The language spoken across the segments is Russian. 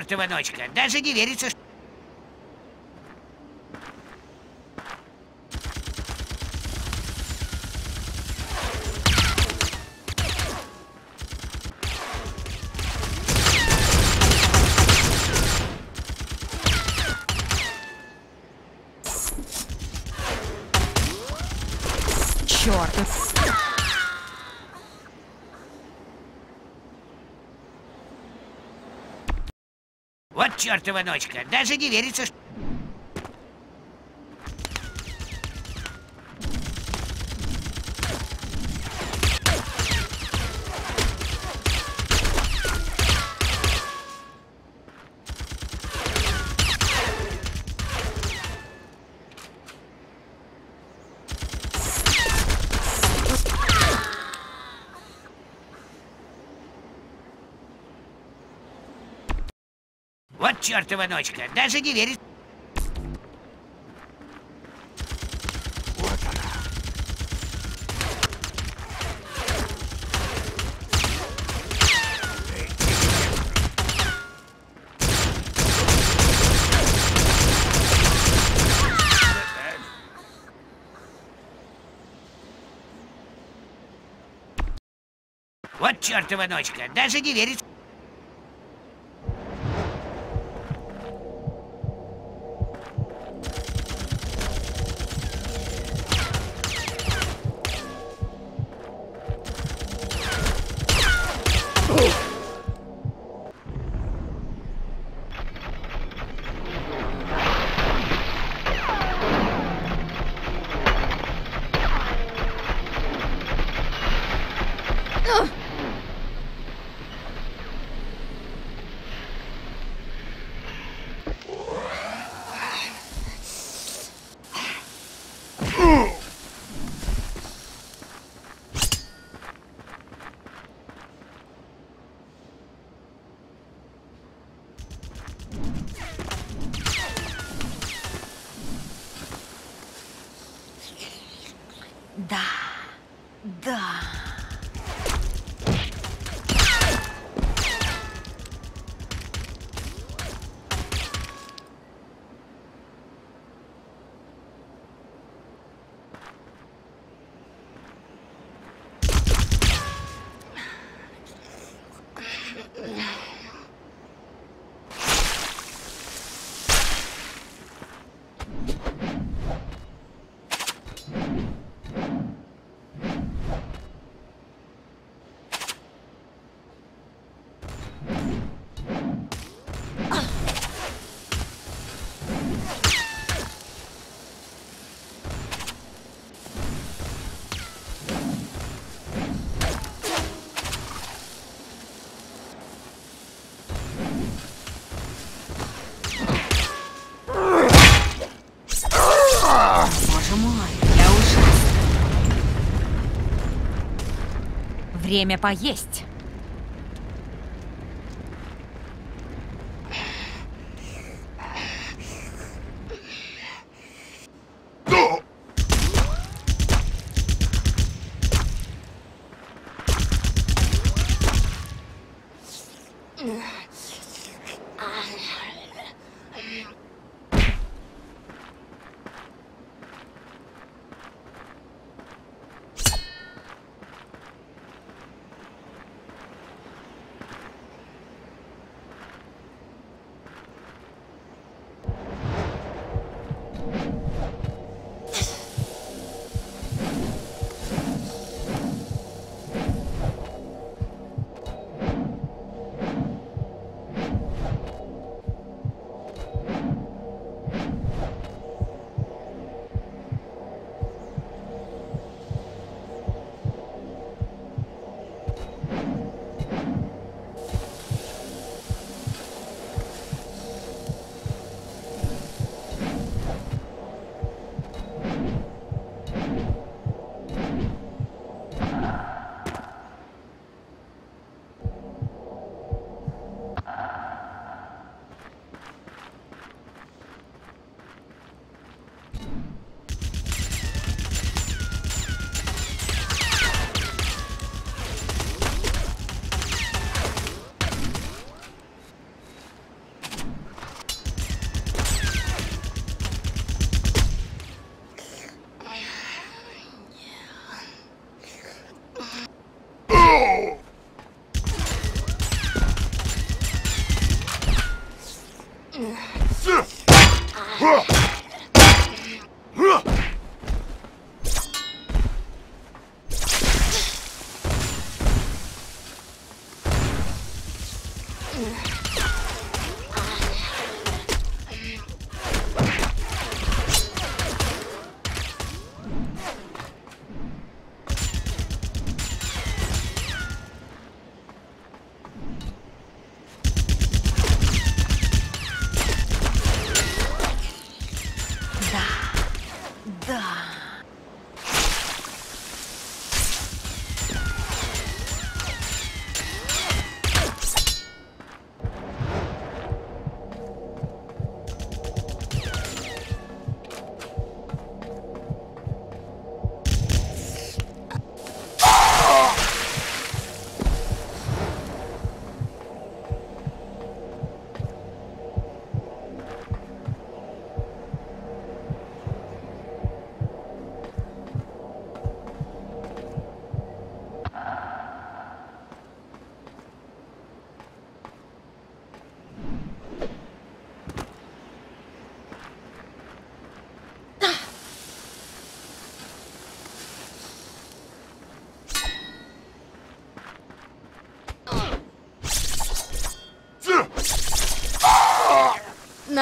чертова ночка, даже не верится, что... Черт! Вот чертова ночка, даже не верится, что... Вот чертова ночка, даже не верится... Вот чертова ночка, даже не верится... Время поесть.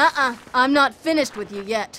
Nuh-uh. I'm not finished with you yet.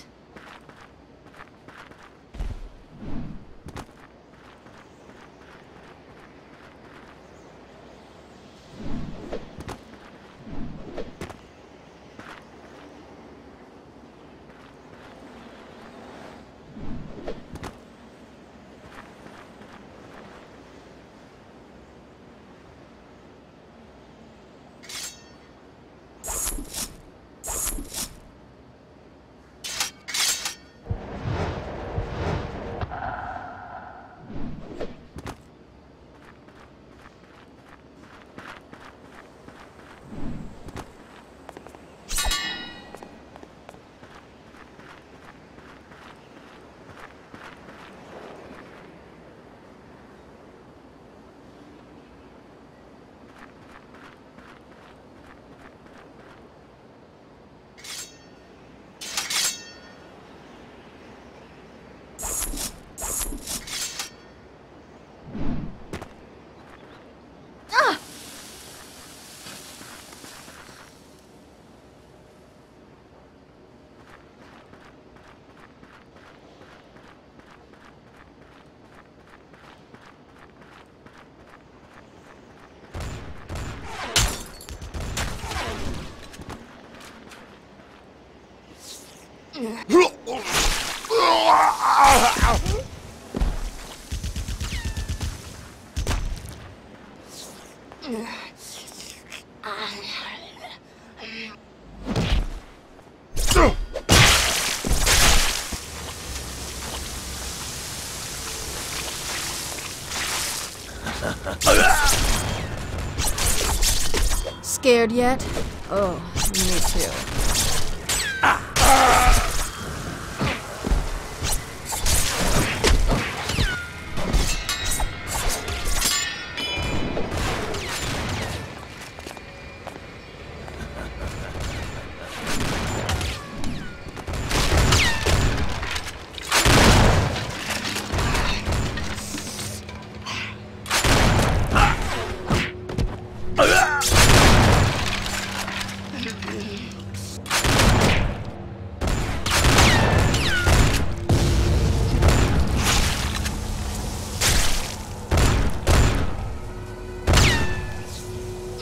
Scared yet? Oh, me too.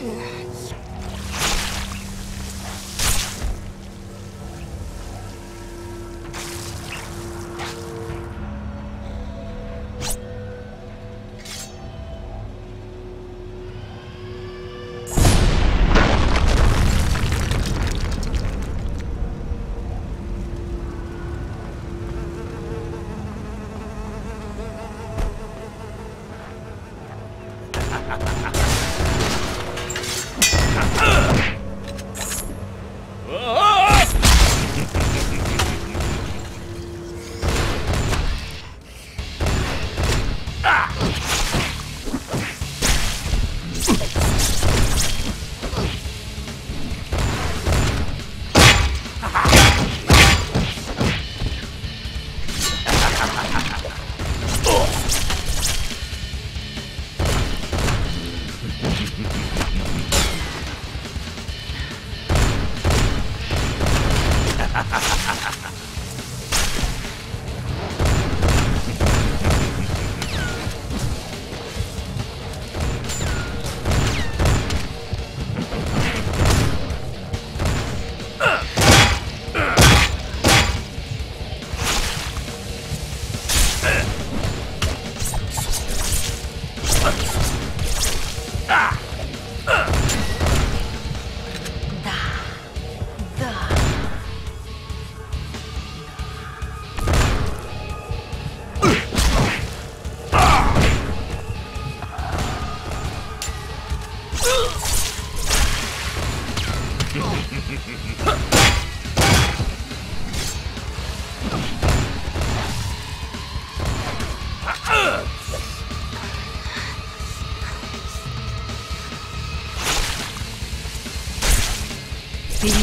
Yeah. ハハハハ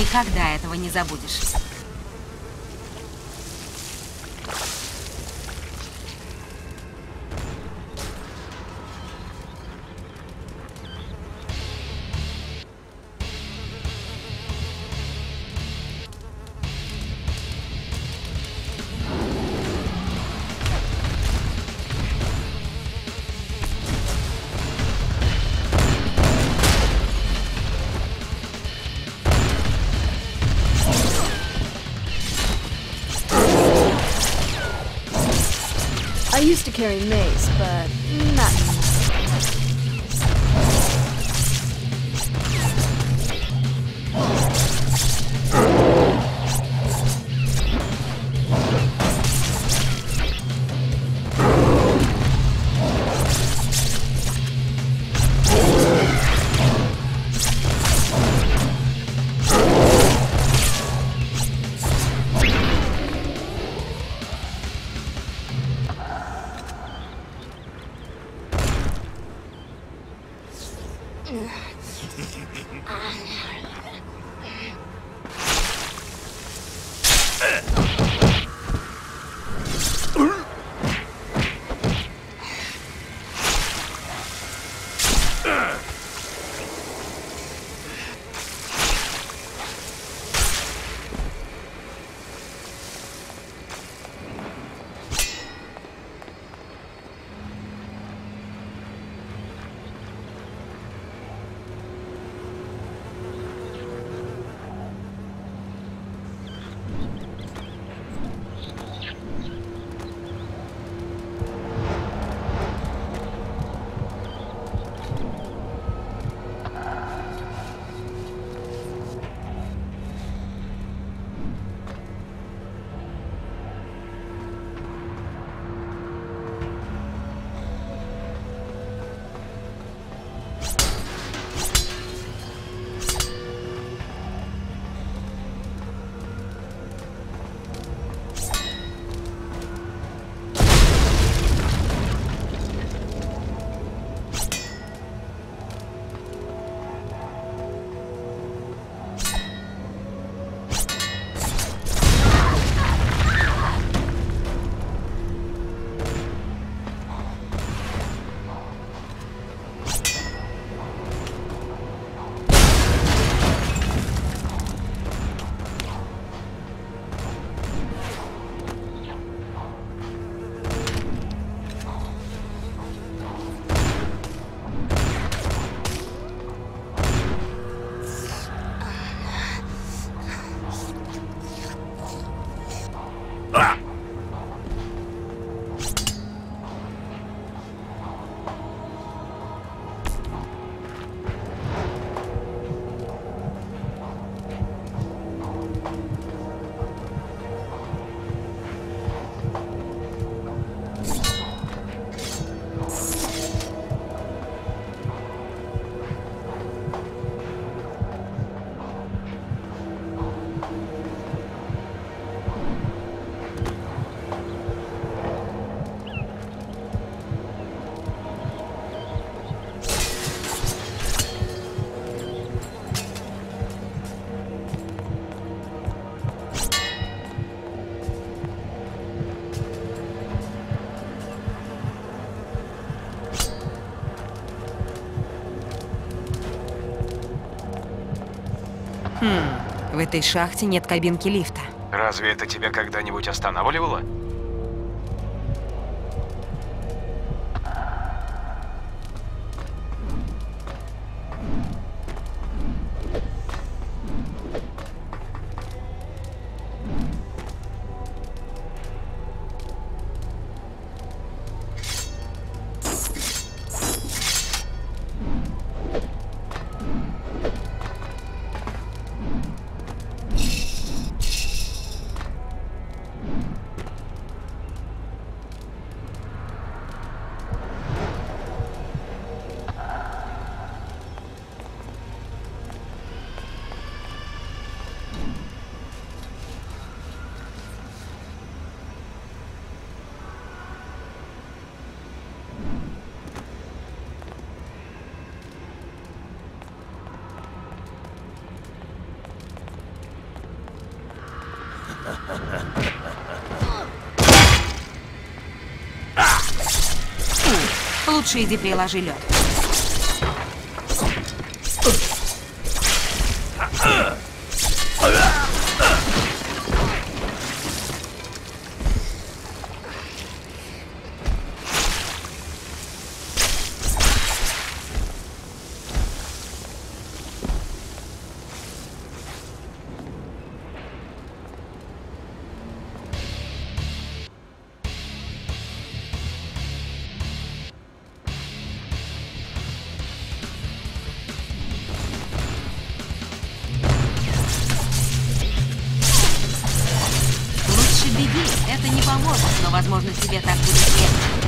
никогда этого не забудешь. Carry mace, but В этой шахте нет кабинки лифта. Разве это тебя когда-нибудь останавливало? Лучше иди приложи лед. Беги, это не поможет, но, возможно, тебе так будет легче.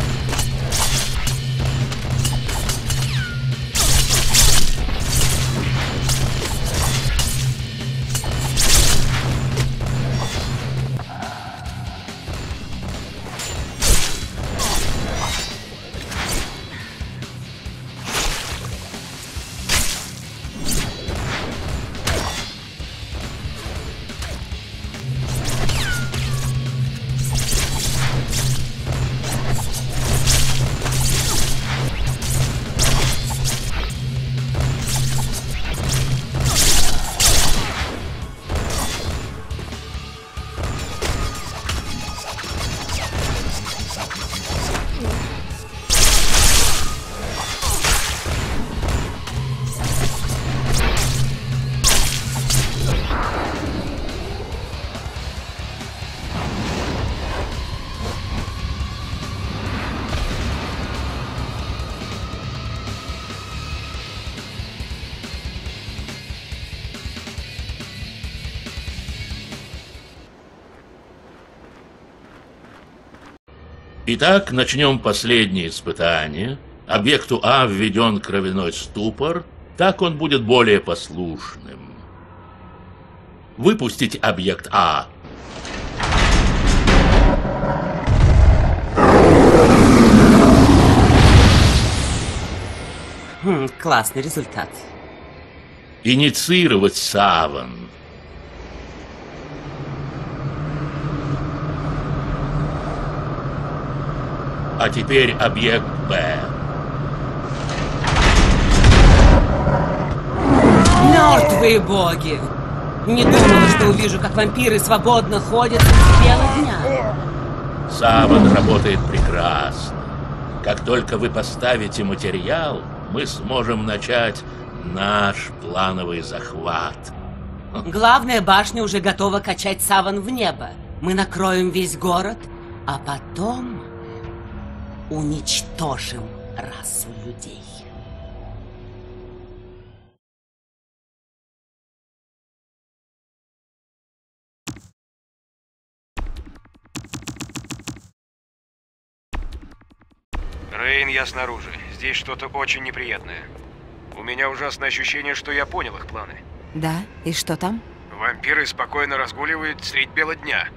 Итак, начнем последнее испытание. Объекту А введен кровяной ступор, так он будет более послушным. Выпустить объект А. Хм, классный результат. Инициировать саван. А теперь объект Б. Мертвые боги! Не думала, что увижу, как вампиры свободно ходят среди бела дня. Саван работает прекрасно. Как только вы поставите материал, мы сможем начать наш плановый захват. Главная башня уже готова качать саван в небо. Мы накроем весь город, а потом уничтожим расу людей. Рейн, я снаружи. Здесь что-то очень неприятное. У меня ужасное ощущение, что я понял их планы. Да? И что там? Вампиры спокойно разгуливают средь бела дня.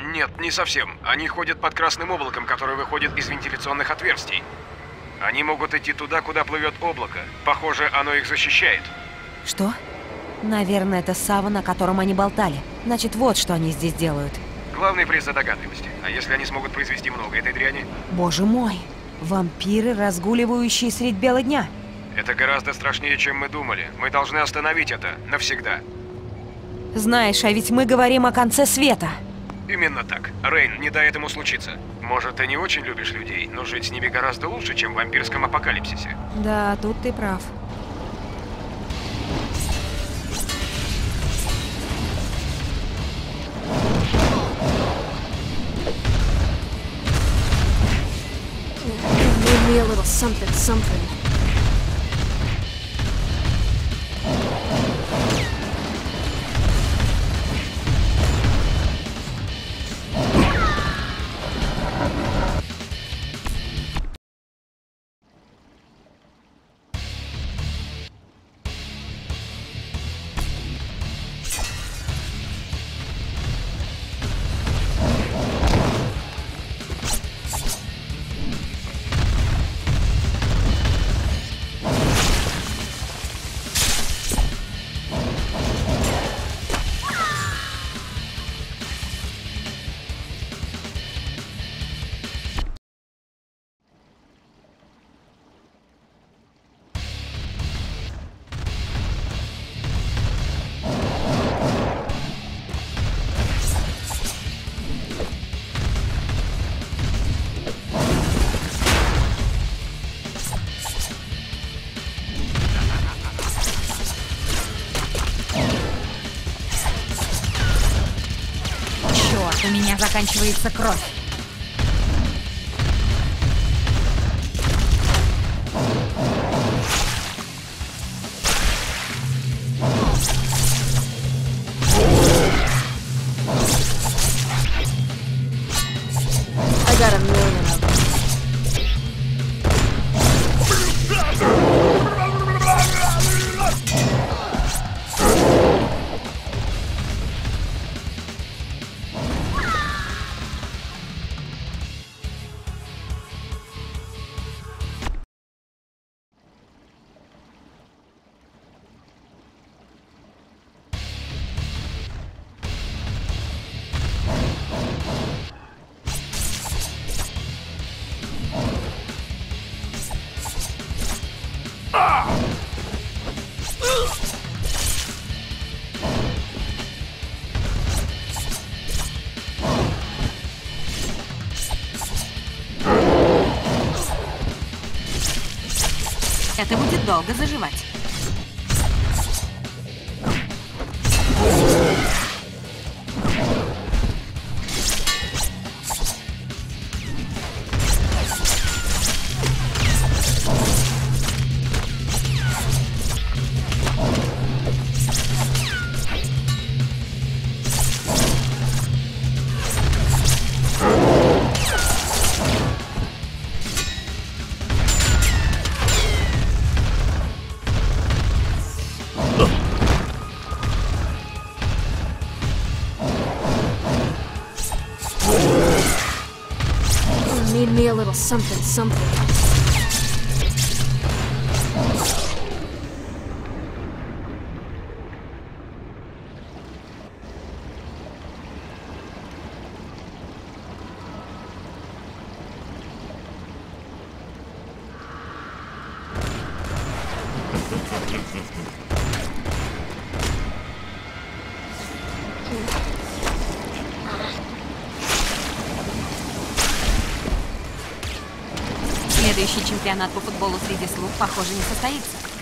Нет, не совсем. Они ходят под красным облаком, которое выходит из вентиляционных отверстий. Они могут идти туда, куда плывет облако. Похоже, оно их защищает. Что? Наверное, это саван, о котором они болтали. Значит, вот что они здесь делают. Главный приз за догадливости. А если они смогут произвести много этой дряни? Боже мой! Вампиры, разгуливающие средь бела дня. Это гораздо страшнее, чем мы думали. Мы должны остановить это навсегда. Знаешь, а ведь мы говорим о конце света. Именно так. Рейн, не дай этому случиться. Может, ты не очень любишь людей, но жить с ними гораздо лучше, чем в вампирском апокалипсисе. Да, тут ты прав. Give me a little something, something. Заканчивается кровь. Это будет долго заживать. Something something. Следующий чемпионат по футболу среди слуг, похоже, не состоится.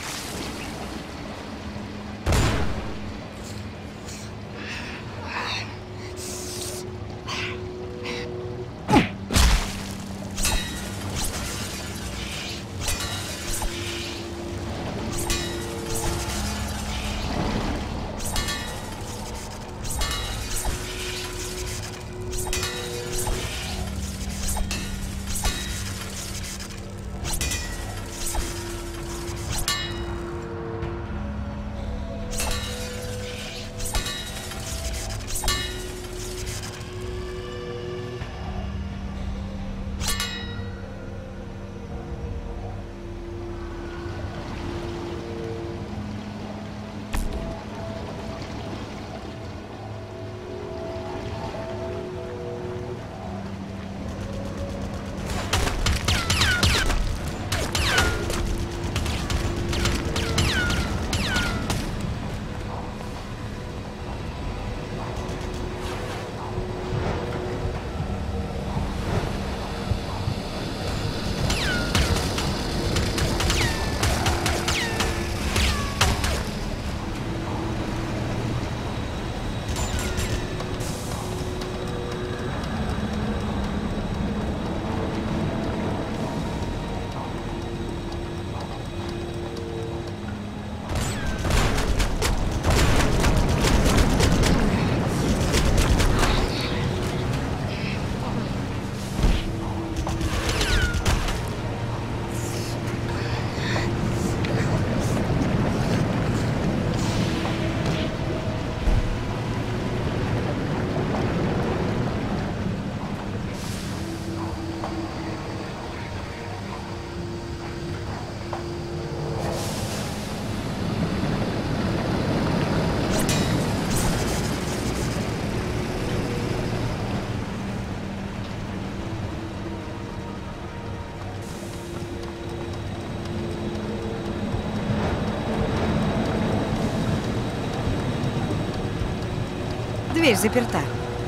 Дверь заперта.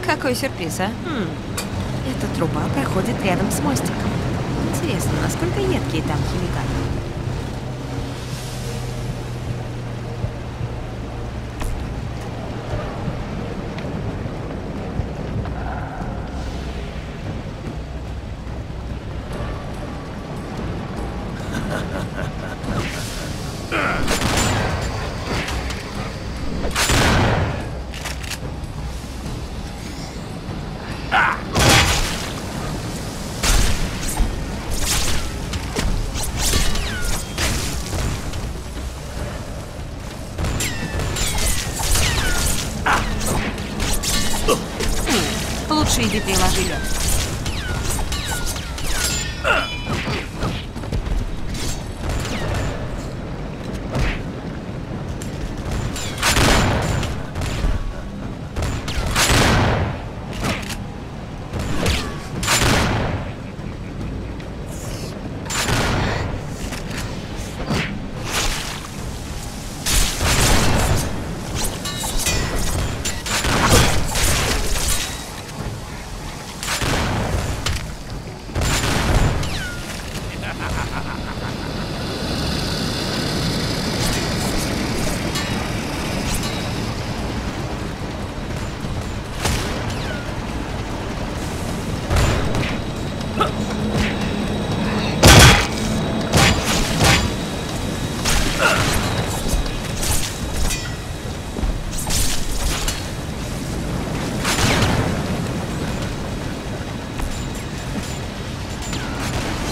Какой сюрприз, а? Хм. Эта труба проходит рядом с мостиком. Интересно, насколько едкие там химикаты? Иди приложи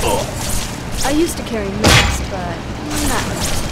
I used to carry mace, but not anymore.